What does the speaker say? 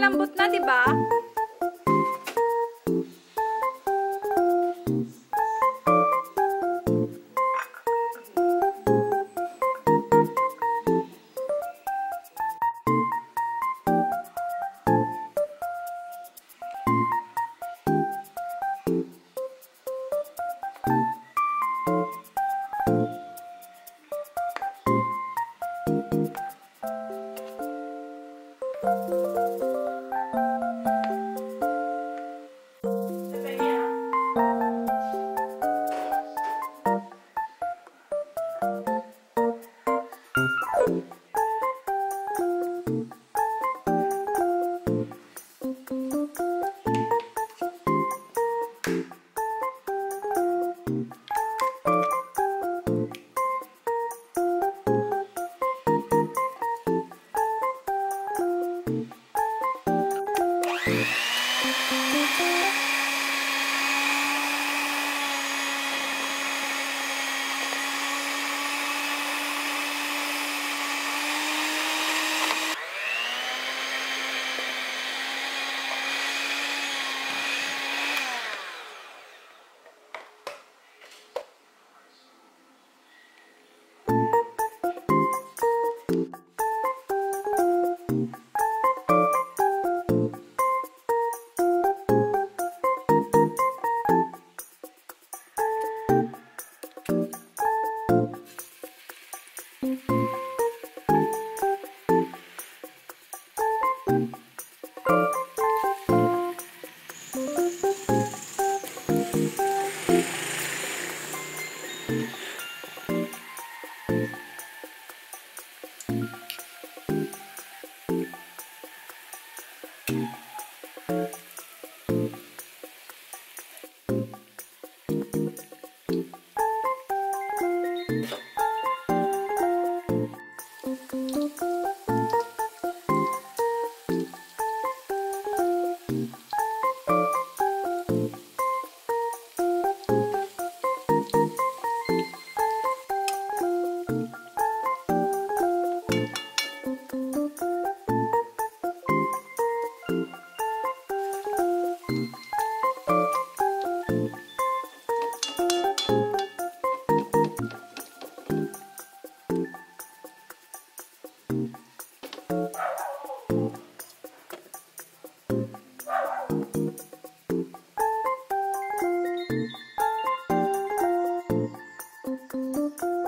malambot na, di ba? Yeah. Thank you.